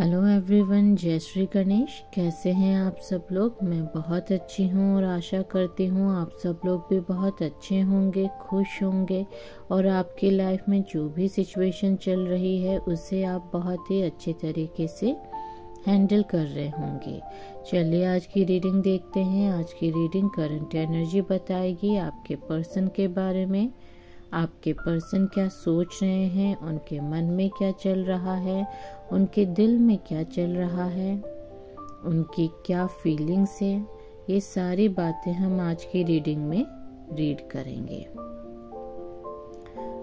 Hello everyone जय श्री गणेश। कैसे हैं आप सब लोग? मैं बहुत अच्छी हूँ और आशा करती हूँ आप सब लोग भी बहुत अच्छे होंगे, खुश होंगे। और आपकी लाइफ में जो भी सिचुएशन चल रही है, उसे आप बहुत ही अच्छे तरीके से हैंडल कर रहे होंगे। चलिए आज की रीडिंग देखते हैं। आज की रीडिंग करंट एनर्जी बताएगी आपके पर्सन के बारे में। आपके पर्सन क्या सोच रहे हैं? उनके मन में क्या चल रहा है? उनके दिल में क्या चल रहा है? उनकी क्या फीलिंग्स है? ये सारी बातें हम आज की रीडिंग में रीड करेंगे।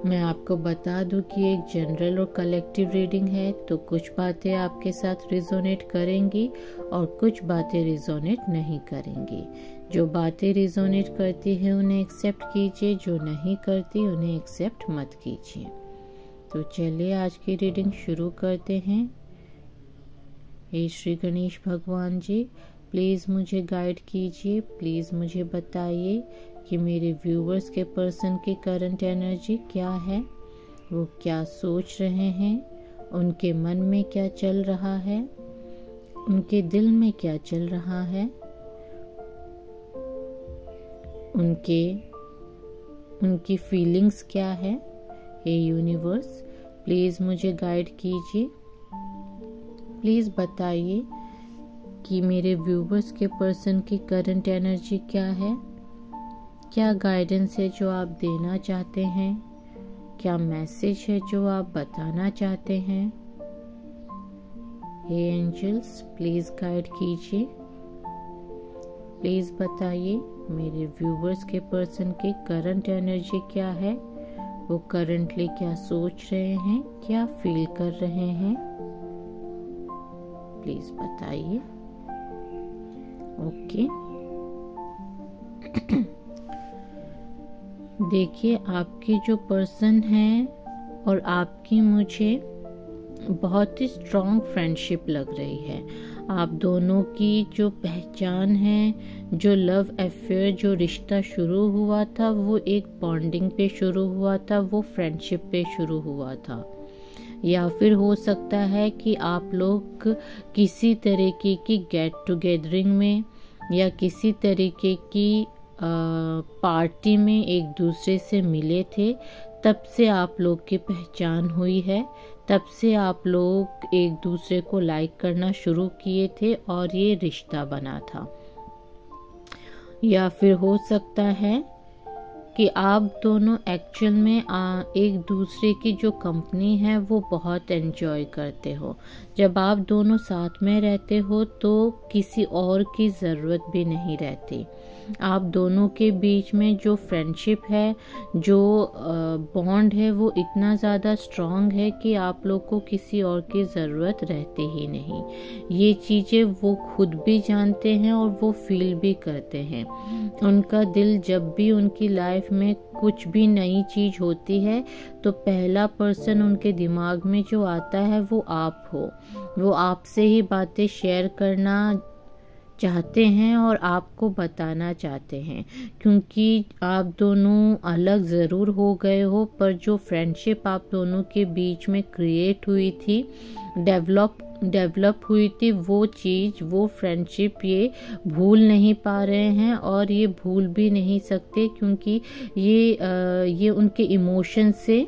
मैं आपको बता दूँ कि एक जनरल और कलेक्टिव रीडिंग है तो कुछ बातें आपके साथ रिजोनेट करेंगी और कुछ बातें रिजोनेट नहीं करेंगी। जो बातें रिजोनेट करती हैं, उन्हें एक्सेप्ट कीजिए, जो नहीं करती, उन्हें एक्सेप्ट मत कीजिए। तो चलिए, आज की रीडिंग शुरू करते हैं। हे श्री गणेश भगवान जी प्लीज़ मुझे गाइड कीजिए, प्लीज़ मुझे बताइए कि मेरे व्यूवर्स के पर्सन की करंट एनर्जी क्या है, वो क्या सोच रहे हैं, उनके मन में क्या चल रहा है, उनके दिल में क्या चल रहा है, उनके, उनकी फीलिंग्स क्या है, हे यूनिवर्स प्लीज़ मुझे गाइड कीजिए, प्लीज़ बताइए कि मेरे व्यूवर्स के पर्सन की करंट एनर्जी क्या है? क्या गाइडेंस है जो आप देना चाहते हैं? क्या मैसेज है जो आप बताना चाहते हैं? हे एंजल्स प्लीज़ गाइड कीजिए। प्लीज़ बताइए, मेरे व्यूवर्स के पर्सन की करंट एनर्जी क्या है? वो करंटली क्या सोच रहे हैं? क्या फील कर रहे हैं? प्लीज़ बताइए। ओके। देखिए, आपके जो पर्सन है और आपकी मुझे बहुत ही स्ट्रॉन्ग फ्रेंडशिप लग रही है। आप दोनों की जो पहचान है, जो लव अफेयर जो रिश्ता शुरू हुआ था, वो एक बॉन्डिंग पे शुरू हुआ था, वो फ्रेंडशिप पे शुरू हुआ था। या फिर हो सकता है कि आप लोग किसी तरीके की गेट टुगेदरिंग में या किसी तरीके की पार्टी में एक दूसरे से मिले थे, तब से आप लोग की पहचान हुई है। तब से आप लोग एक दूसरे को लाइक करना शुरू किए थे और ये रिश्ता बना था। या फिर हो सकता है कि आप दोनों एक्चुअल में आ, एक दूसरे की जो कंपनी है वो बहुत एंजॉय करते हो। जब आप दोनों साथ में रहते हो तो किसी और की ज़रूरत भी नहीं रहती। आप दोनों के बीच में जो फ्रेंडशिप है, जो बॉन्ड है, वो इतना ज़्यादा स्ट्रॉन्ग है कि आप लोग को किसी और की ज़रूरत रहती ही नहीं। ये चीज़ें वो खुद भी जानते हैं और वो फील भी करते हैं। उनका दिल जब भी उनकी लाइफ में कुछ भी नई चीज़ होती है तो पहला पर्सन उनके दिमाग में जो आता है वो आप हो। वो आपसे ही बातें शेयर करना चाहते हैं और आपको बताना चाहते हैं क्योंकि आप दोनों अलग ज़रूर हो गए हो पर जो फ्रेंडशिप आप दोनों के बीच में क्रिएट हुई थी डेवलप डेवलप हुई थी वो चीज़ वो फ्रेंडशिप ये भूल नहीं पा रहे हैं और ये भूल भी नहीं सकते क्योंकि ये आ, ये उनके इमोशन से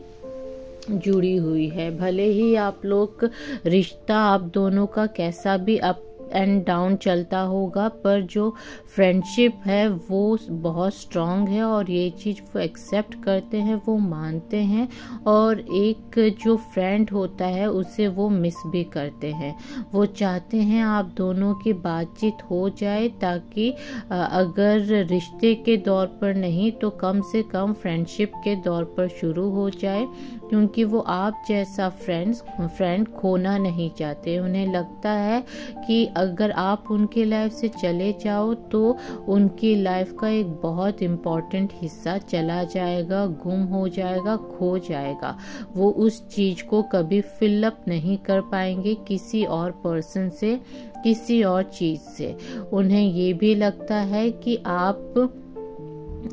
जुड़ी हुई है। भले ही आप लोग रिश्ता आप दोनों का कैसा भी अप एंड डाउन चलता होगा, पर जो फ्रेंडशिप है वो बहुत स्ट्रांग है और ये चीज़ वो एक्सेप्ट करते हैं, वो मानते हैं और एक जो फ्रेंड होता है उसे वो मिस भी करते हैं। वो चाहते हैं आप दोनों की बातचीत हो जाए ताकि अगर रिश्ते के दौर पर नहीं तो कम से कम फ्रेंडशिप के दौर पर शुरू हो जाए। क्योंकि वो आप जैसा फ्रेंड्स फ्रेंड खोना नहीं चाहते। उन्हें लगता है कि अगर आप उनकी लाइफ से चले जाओ तो उनकी लाइफ का एक बहुत इंपॉर्टेंट हिस्सा चला जाएगा, गुम हो जाएगा, खो जाएगा। वो उस चीज़ को कभी फिलअप नहीं कर पाएँगे किसी और पर्सन से, किसी और चीज़ से। उन्हें ये भी लगता है कि आप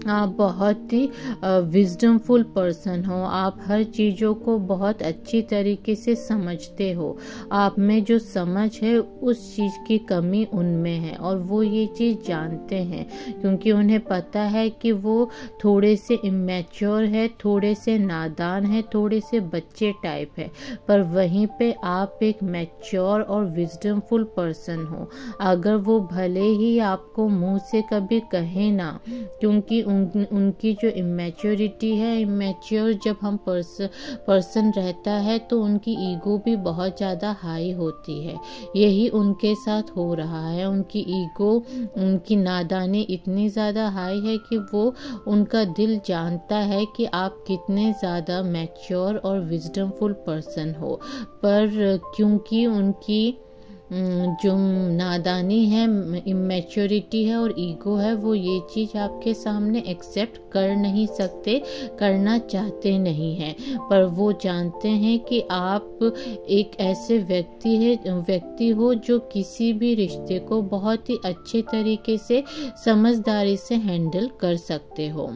आप बहुत ही विजडमफुल पर्सन हो। आप हर चीज़ों को बहुत अच्छी तरीके से समझते हो। आप में जो समझ है, उस चीज़ की कमी उनमें है और वो ये चीज़ जानते हैं, क्योंकि उन्हें पता है कि वो थोड़े से इमेच्योर है, थोड़े से नादान है, थोड़े से बच्चे टाइप है। पर वहीं पे आप एक मैच्योर और विजडमफुल पर्सन हो। अगर वो भले ही आपको मुँह से कभी कहे ना, क्योंकि उन, उनकी जो इमेच्योरिटी है इमेच्योर जब हम पर्सन पर्सन रहता है तो उनकी ईगो भी बहुत ज़्यादा हाई होती है। यही उनके साथ हो रहा है। उनकी ईगो उनकी नादानी इतनी ज़्यादा हाई है कि वो उनका दिल जानता है कि आप कितने ज़्यादा मैच्योर और विजडमफुल पर्सन हो। पर क्योंकि उनकी जो नादानी है इमेच्योरिटी है और ईगो है, वो ये चीज़ आपके सामने एक्सेप्ट कर नहीं सकते, करना चाहते नहीं हैं। पर वो जानते हैं कि आप एक ऐसे व्यक्ति है, व्यक्ति हो जो किसी भी रिश्ते को बहुत ही अच्छे तरीके से, समझदारी से हैंडल कर सकते हो।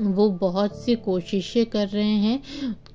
वो बहुत सी कोशिशें कर रहे हैं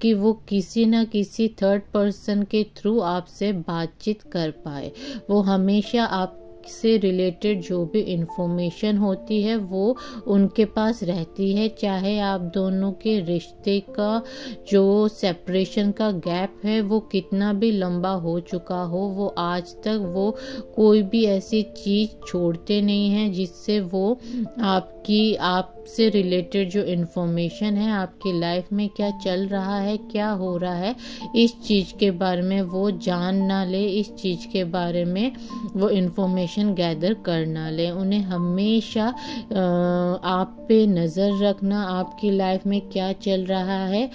कि वो किसी न किसी थर्ड पर्सन के थ्रू आपसे बातचीत कर पाए। वो हमेशा आप से रिलेटेड जो भी इंफॉर्मेशन होती है, वो उनके पास रहती है। चाहे आप दोनों के रिश्ते का, जो सेपरेशन का गैप है, वो कितना भी लंबा हो चुका हो, वो आज तक वो कोई भी ऐसी चीज़ छोड़ते नहीं हैं, जिससे वो आपकी आप से रिलेटेड जो इन्फॉर्मेशन है आपकी लाइफ में क्या चल रहा है, क्या हो रहा है, इस चीज़ के बारे में वो जान ना ले, इस चीज़ के बारे में वो इन्फॉर्मेशन गैदर कर ना ले। उन्हें हमेशा आप पे नज़र रखना, आपकी लाइफ में क्या चल रहा है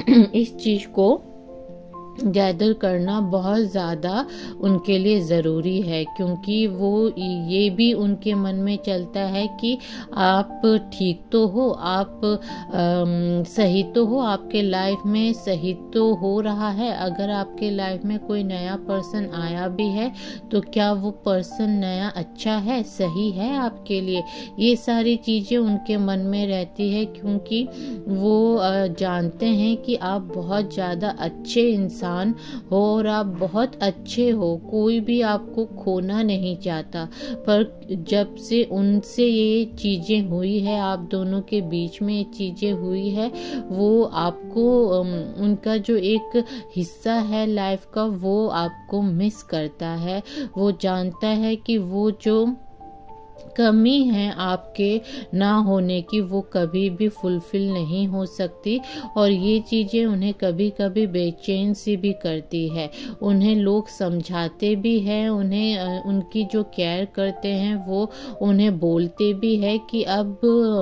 इस चीज़ को गैदर करना बहुत ज़्यादा उनके लिए ज़रूरी है क्योंकि वो ये भी उनके मन में चलता है कि आप ठीक तो हो आप आ, सही तो हो आपके लाइफ में सही तो हो रहा है। अगर आपके लाइफ में कोई नया पर्सन आया भी है तो क्या वो पर्सन नया अच्छा है सही है आपके लिए? ये सारी चीज़ें उनके मन में रहती है क्योंकि वो जानते हैं कि आप बहुत ज़्यादा अच्छे इंसान इंसान हो और आप बहुत अच्छे हो, कोई भी आपको खोना नहीं चाहता। पर जब से उनसे ये चीज़ें हुई है, आप दोनों के बीच में ये चीज़ें हुई है, वो आपको उनका जो एक हिस्सा है लाइफ का, वो आपको मिस करता है। वो जानता है कि वो जो कमी है आपके ना होने की, वो कभी भी फुलफिल नहीं हो सकती। और ये चीज़ें उन्हें कभी कभी बेचैन सी भी करती है। उन्हें लोग समझाते भी हैं, उन्हें उनकी जो केयर करते हैं, वो उन्हें बोलते भी है कि अब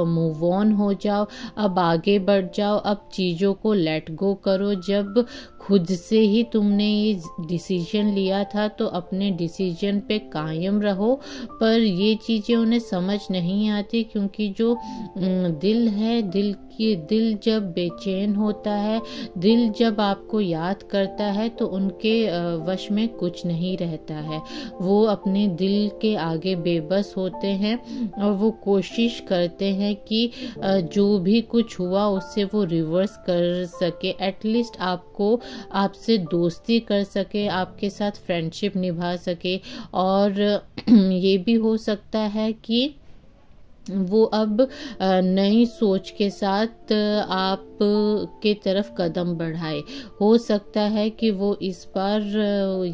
मूव ऑन हो जाओ, अब आगे बढ़ जाओ, अब चीज़ों को लेट गो करो। जब खुद से ही तुमने ये डिसीज़न लिया था तो अपने डिसीज़न पे कायम रहो। पर ये चीज़ें उन्हें समझ नहीं आती, क्योंकि जो दिल है, दिल की, दिल जब बेचैन होता है, दिल जब आपको याद करता है तो उनके वश में कुछ नहीं रहता है। वो अपने दिल के आगे बेबस होते हैं और वो कोशिश करते हैं कि जो भी कुछ हुआ, उससे वो रिवर्स कर सके। एटलीस्ट आपको आपसे दोस्ती कर सके, आपके साथ फ्रेंडशिप निभा सके और ये भी हो सकता है कि वो अब नई सोच के साथ आप के तरफ़ कदम बढ़ाए। हो सकता है कि वो इस बार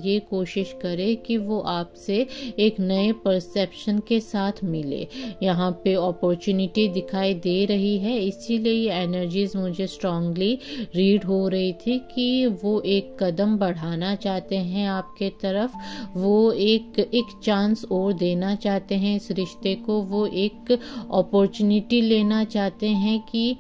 ये कोशिश करे कि वो आपसे एक नए परसेप्शन के साथ मिले। यहाँ पे अपॉर्चुनिटी दिखाई दे रही है, इसीलिए ये एनर्जीज मुझे स्ट्रांगली रीड हो रही थी कि वो एक कदम बढ़ाना चाहते हैं आपके तरफ़। वो एक एक चांस और देना चाहते हैं इस रिश्ते को। वो एक अपॉर्चुनिटी लेना चाहते हैं कि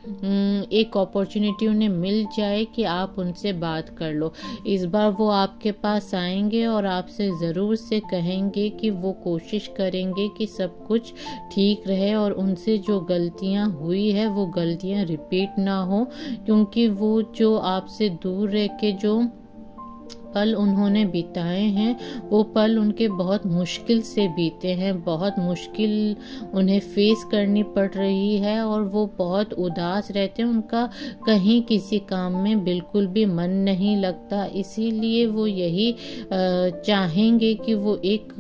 एक अपॉर्चुनिटी उन्हें मिल जाए कि आप उनसे बात कर लो। इस बार वो आपके पास आएँगे और आपसे ज़रूर से कहेंगे कि वो कोशिश करेंगे कि सब कुछ ठीक रहे और उनसे जो गलतियाँ हुई है, वो गलतियाँ रिपीट ना हो, क्योंकि वो जो आपसे दूर रह के जो पल उन्होंने बिताए हैं, वो पल उनके बहुत मुश्किल से बीते हैं, बहुत मुश्किल उन्हें फेस करनी पड़ रही है और वो बहुत उदास रहते हैं, उनका कहीं किसी काम में बिल्कुल भी मन नहीं लगता। इसीलिए वो यही चाहेंगे कि वो एक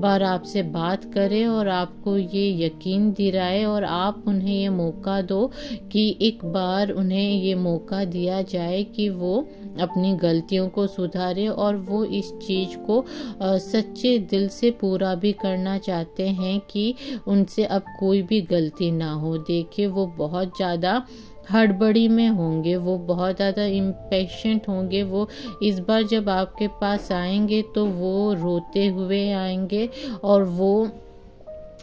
बार आपसे बात करें और आपको ये यकीन दिलाए और आप उन्हें ये मौका दो कि एक बार उन्हें ये मौका दिया जाए कि वो अपनी गलतियों को सुधारे और वो इस चीज़ को सच्चे दिल से पूरा भी करना चाहते हैं कि उनसे अब कोई भी गलती ना हो। देखिए, वो बहुत ज़्यादा हड़बड़ी में होंगे, वो बहुत ज़्यादा इम्पेशेंट होंगे, वो इस बार जब आपके पास आएँगे तो वो रोते हुए आएँगे और वो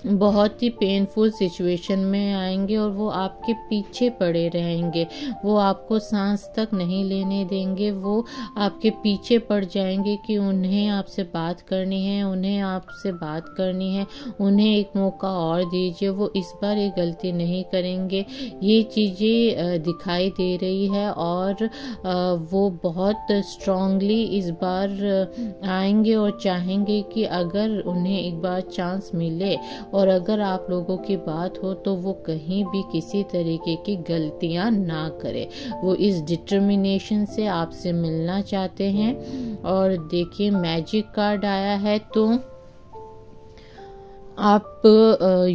बहुत ही पेनफुल सिचुएशन में आएँगे और वो आपके पीछे पड़े रहेंगे। वो आपको सांस तक नहीं लेने देंगे। वो आपके पीछे पड़ जाएँगे कि उन्हें आपसे बात करनी है, उन्हें आपसे बात करनी है, उन्हें एक मौका और दीजिए। वो इस बार ये गलती नहीं करेंगे। ये चीज़ें दिखाई दे रही है और वो बहुत स्ट्रांगली इस बार आएँगे और चाहेंगे कि अगर उन्हें एक बार चांस मिले और अगर आप लोगों की बात हो तो वो कहीं भी किसी तरीके की गलतियाँ ना करे। वो इस डिटर्मिनेशन से आपसे मिलना चाहते हैं। और देखिए मैजिक कार्ड आया है तो आप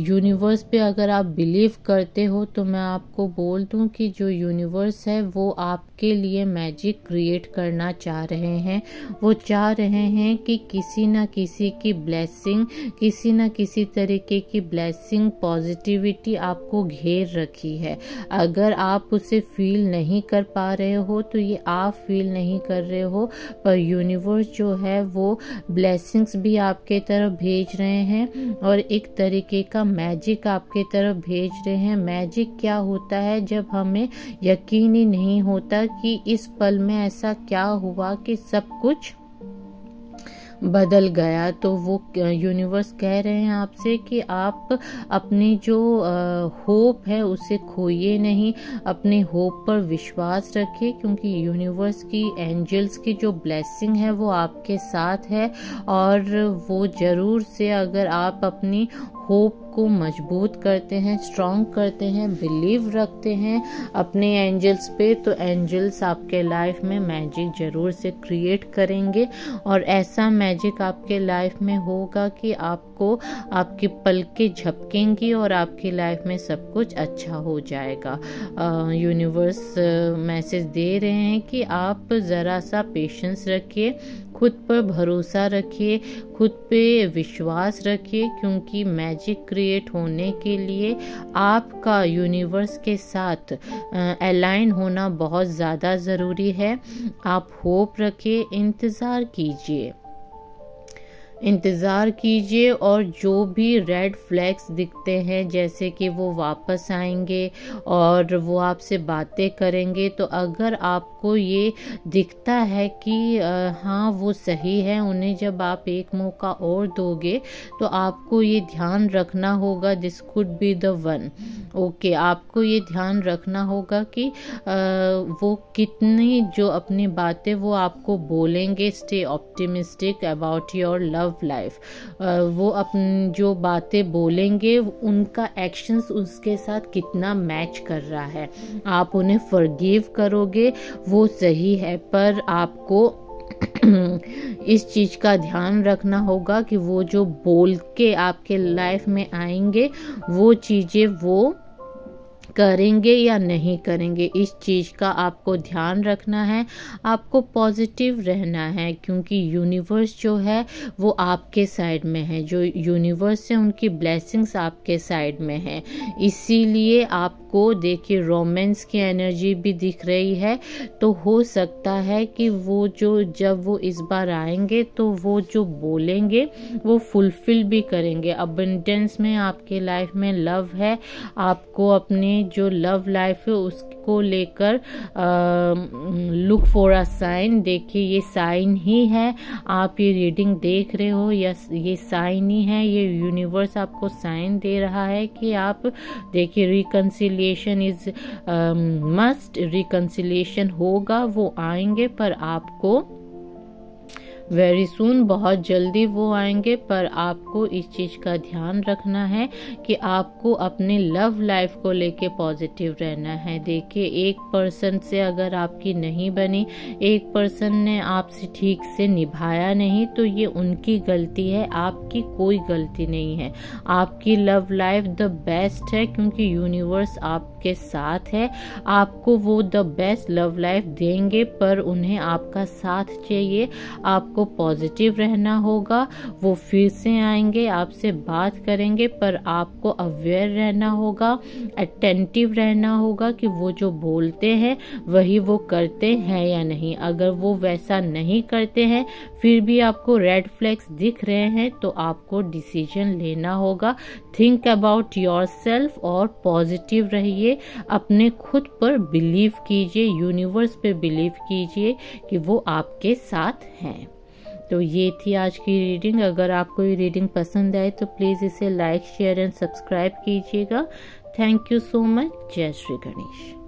यूनिवर्स पे अगर आप बिलीव करते हो तो मैं आपको बोल दूँ कि जो यूनिवर्स है, वो आपके लिए मैजिक क्रिएट करना चाह रहे हैं। वो चाह रहे हैं कि किसी न किसी की ब्लेसिंग किसी न किसी तरीके की ब्लेसिंग पॉजिटिविटी आपको घेर रखी है। अगर आप उसे फील नहीं कर पा रहे हो तो ये आप फील नहीं कर रहे हो, पर यूनिवर्स जो है, वो ब्लेसिंग्स भी आपके तरफ़ भेज रहे हैं और एक तरीके का मैजिक आपके तरफ़ भेज रहे हैं। मैजिक क्या होता है जब हमें यकीन ही नहीं होता कि इस पल में ऐसा क्या हुआ कि सब कुछ बदल गया। तो वो यूनिवर्स कह रहे हैं आपसे कि आप अपनी जो होप है, उसे खोइए नहीं। अपने होप पर विश्वास रखिए, क्योंकि यूनिवर्स की एंजल्स की जो ब्लेसिंग है, वो आपके साथ है। और वो ज़रूर से अगर आप अपनी होप को मज़बूत करते हैं स्ट्रॉन्ग करते हैं बिलीव रखते हैं। अपने एंजल्स पे तो एंजल्स आपके लाइफ में मैजिक ज़रूर से क्रिएट करेंगे। और ऐसा मैजिक आपके लाइफ में होगा कि आपको, आपकी पलके झपकेंगी और आपकी लाइफ में सब कुछ अच्छा हो जाएगा। यूनिवर्स मैसेज दे रहे हैं कि आप ज़रा सा पेशेंस रखिए। खुद पर भरोसा रखिए, खुद पे विश्वास रखिए, क्योंकि मैजिक क्रिएट होने के लिए आपका यूनिवर्स के साथ अलाइन होना बहुत ज़्यादा ज़रूरी है। आप होप रखिए, इंतज़ार कीजिए। इंतज़ार कीजिए और जो भी रेड फ्लैग्स दिखते हैं, जैसे कि वो वापस आएँगे और वो आपसे बातें करेंगे तो अगर आपको ये दिखता है कि हाँ वो सही है उन्हें जब आप एक मौका और दोगे तो आपको ये ध्यान रखना होगा this could be the one okay आपको ये ध्यान रखना होगा कि आ, वो कितनी जो अपनी बातें वो आपको बोलेंगे stay optimistic about your love life वो अपन जो बातें बोलेंगे उनका एक्शंस उसके साथ कितना मैच कर रहा है। आप उन्हें फॉरगिव करोगे वो सही है, पर आपको इस चीज़ का ध्यान रखना होगा कि वो जो बोल के आपके लाइफ में आएँगे, वो चीज़ें वो करेंगे या नहीं करेंगे, इस चीज़ का आपको ध्यान रखना है, आपको पॉजिटिव रहना है, क्योंकि यूनिवर्स जो है, वो आपके साइड में है, जो यूनिवर्स है, उनकी ब्लेसिंग्स आपके साइड में है। इसीलिए आपको देखिए रोमेंस की एनर्जी भी दिख रही है तो हो सकता है कि वो जो, जब वो इस बार आएँगे तो वो जो बोलेंगे, वो फुलफिल भी करेंगे। अबंडेंस में आपके लाइफ में लव है, आपको अपने जो लव लाइफ है, उसको लेकर लुक फॉर अ साइन देखिए, ये साइन ही है। आप ये रीडिंग देख रहे हो, या ये साइन ही है। ये यूनिवर्स आपको साइन दे रहा है कि आप, देखिए रिकन्सिलिएशन इज़ मस्ट रिकन्सिलिएशन होगा, वो आएँगे, पर आपको वेरी सुन बहुत जल्दी वो आएँगे, पर आपको इस चीज़ का ध्यान रखना है कि आपको अपने लव लाइफ को लेके पॉजिटिव रहना है। देखिए, एक पर्सन से अगर आपकी नहीं बनी, एक पर्सन ने आपसे ठीक से निभाया नहीं तो ये उनकी गलती है, आपकी कोई गलती नहीं है। आपकी लव लाइफ द बेस्ट है, क्योंकि यूनिवर्स आपके साथ है। आपको वो द बेस्ट लव लाइफ देंगे, पर उन्हें आपका साथ चाहिए। आपको पॉजिटिव रहना होगा, वो फिर से आएँगे, आपसे बात करेंगे, पर आपको अवेयर रहना होगा अटेंटिव रहना होगा कि वो जो बोलते हैं, वही वो करते हैं या नहीं। अगर वो वैसा नहीं करते हैं, फिर भी आपको रेड फ्लैग्स दिख रहे हैं तो आपको डिसीज़न लेना होगा। थिंक अबाउट योर सेल्फ और पॉजिटिव रहिए। अपने खुद पर बिलीव कीजिए यूनिवर्स पे बिलीव कीजिए कि वो आपके साथ हैं। तो ये थी आज की रीडिंग अगर आपको ये रीडिंग पसंद आए तो प्लीज़ इसे लाइक शेयर एंड सब्सक्राइब कीजिएगा. थैंक यू सो मच जय श्री गणेश.